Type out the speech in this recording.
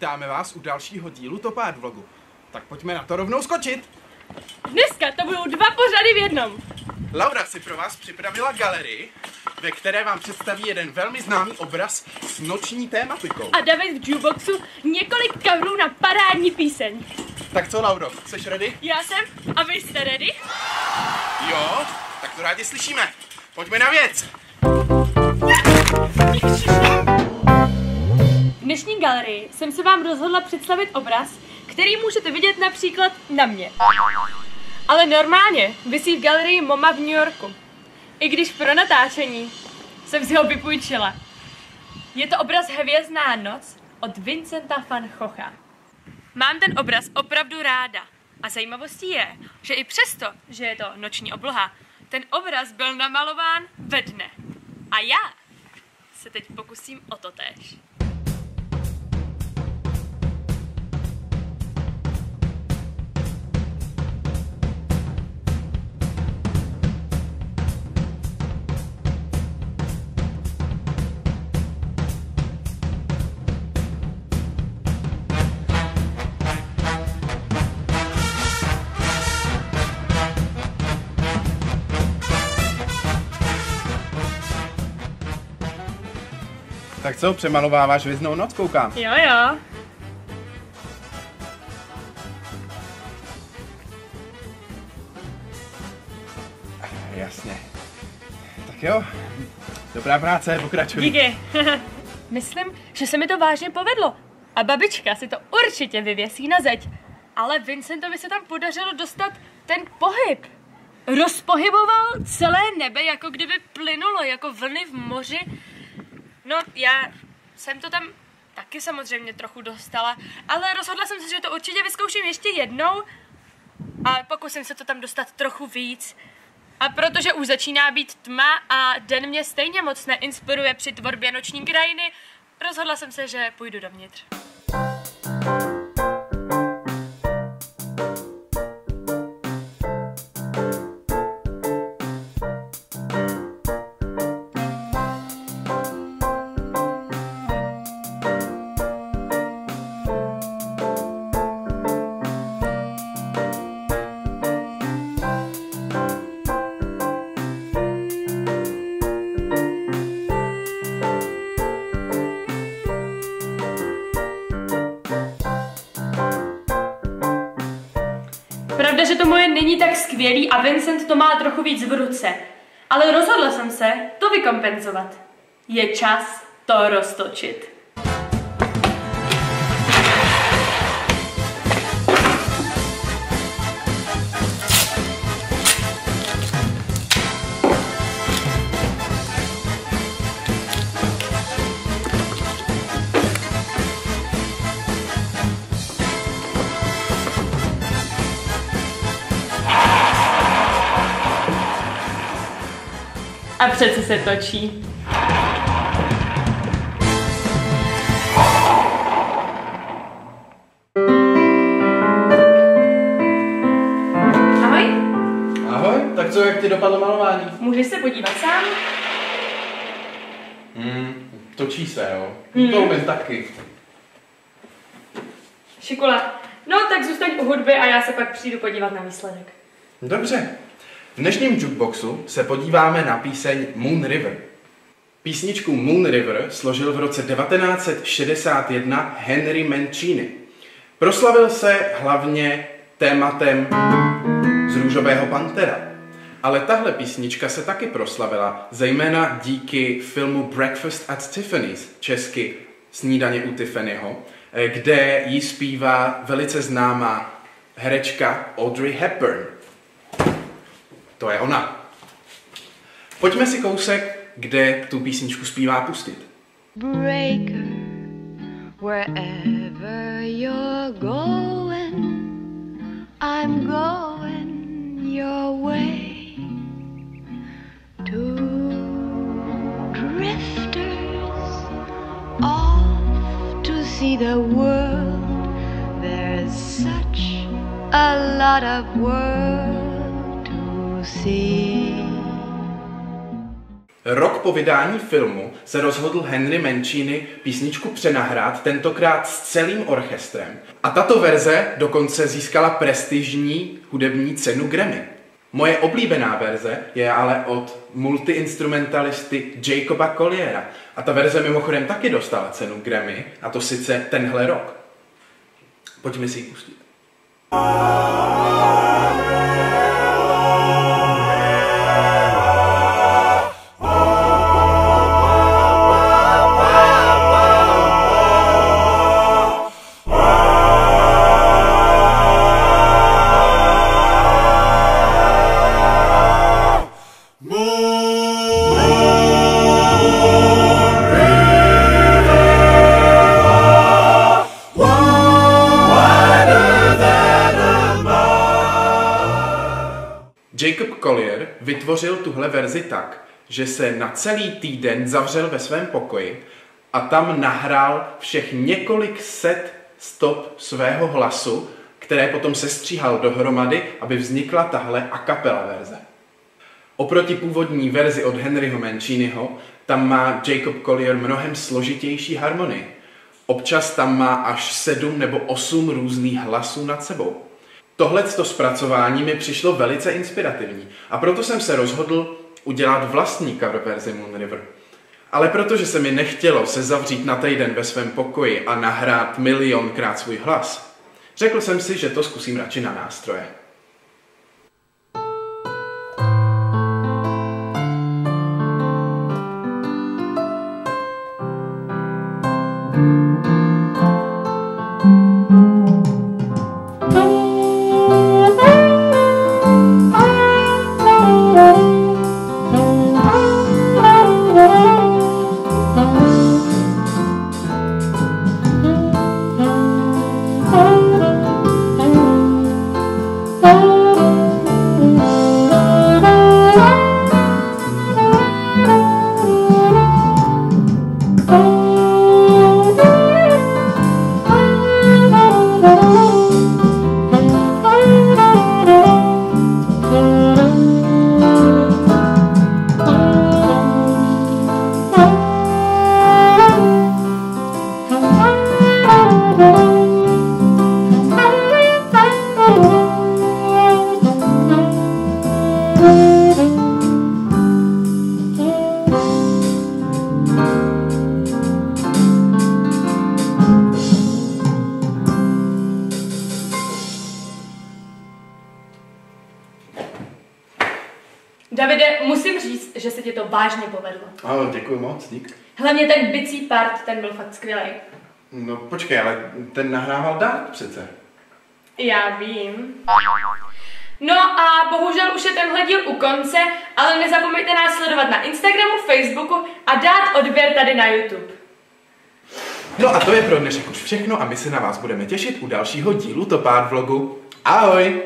vítáme vás u dalšího dílu Topád vlogu. Tak pojďme na to rovnou skočit. Dneska to budou dva pořady v jednom. Laura si pro vás připravila galerii, ve které vám představí jeden velmi známý obraz s noční tématikou. A David v jukeboxu několik coverů na parádní píseň. Tak co, Lauro, jsi ready? Já jsem, a vy jste ready? Jo, tak to rádi slyšíme. Pojďme na věc. V dnešní galerii jsem se vám rozhodla představit obraz, který můžete vidět například na mě. Ale normálně visí v galerii MoMA v New Yorku. I když pro natáčení jsem si ho vypůjčila. Je to obraz Hvězdná noc od Vincenta van Gogha. Mám ten obraz opravdu ráda. A zajímavostí je, že i přesto, že je to noční obloha, ten obraz byl namalován ve dne. A já se teď pokusím o to též. Tak co, přemalováváš Hvězdnou noc, koukám. Jo, jo. Jasně. Tak jo, dobrá práce, pokračuj. Díky. Myslím, že se mi to vážně povedlo. A babička si to určitě vyvěsí na zeď. Ale Vincentovi se tam podařilo dostat ten pohyb. Rozpohyboval celé nebe, jako kdyby plynulo, jako vlny v moři. No, já jsem to tam taky samozřejmě trochu dostala, ale rozhodla jsem se, že to určitě vyzkouším ještě jednou a pokusím se to tam dostat trochu víc. A protože už začíná být tma a den mě stejně moc neinspiruje při tvorbě noční krajiny, rozhodla jsem se, že půjdu dovnitř. Pravda, že to moje není tak skvělý a Vincent to má trochu víc v ruce. Ale rozhodla jsem se to vykompenzovat. Je čas to roztočit. A přece se točí. Ahoj, Ahoj, tak co, jak ti dopadlo malování? můžeš se podívat sám? Hmm, točí se, jo. Hmm. To umím taky. Šikula. No, tak zůstaň u hudby a já se pak přijdu podívat na výsledek. Dobře. V dnešním jukeboxu se podíváme na píseň Moon River. Písničku Moon River složil v roce 1961 Henry Mancini. Proslavil se hlavně tématem z Růžového pantera. Ale tahle písnička se taky proslavila, zejména díky filmu Breakfast at Tiffany's, česky Snídaně u Tiffanyho, eh, kde ji zpívá velice známá herečka Audrey Hepburn. To je ona. Pojďme si kousek, kde tu písničku zpívá pustit. breaker wherever you're going i'm going your way two drifters off to see the world there's such a lot of world Rok po vydání filmu se rozhodl Henry Mancini písničku přenahrát, tentokrát s celým orchestrem. A tato verze dokonce získala prestižní hudební cenu Grammy. Moje oblíbená verze je ale od multiinstrumentalisty Jacoba Colliera. A ta verze mimochodem taky dostala cenu Grammy, a to sice tenhle rok. Pojďme si ji pustit. Vytvořil tuhle verzi tak, že se na celý týden zavřel ve svém pokoji a tam nahrál všech několik set stop svého hlasu, které potom sestříhal dohromady, aby vznikla tahle a capella verze. Oproti původní verzi od Henryho Manciniho, tam má Jacob Collier mnohem složitější harmonii. Občas tam má až sedm nebo osm různých hlasů nad sebou. Tohle zpracování mi přišlo velice inspirativní a proto jsem se rozhodl udělat vlastní cover verzi Moon River. Ale protože se mi nechtělo se zavřít na týden ve svém pokoji a nahrát milionkrát svůj hlas, řekl jsem si, že to zkusím radši na nástroje. Musím říct, že se ti to vážně povedlo. Ano, děkuji moc, dík. Hlavně ten bicí part, ten byl fakt skvělý. No počkej, ale ten nahrával Dart přece. Já vím. No a bohužel už je tenhle díl u konce, ale nezapomeňte nás sledovat na Instagramu, Facebooku a dát odběr tady na YouTube. No a to je pro dnešek už všechno a my se na vás budeme těšit u dalšího dílu Topár vlogu. Ahoj!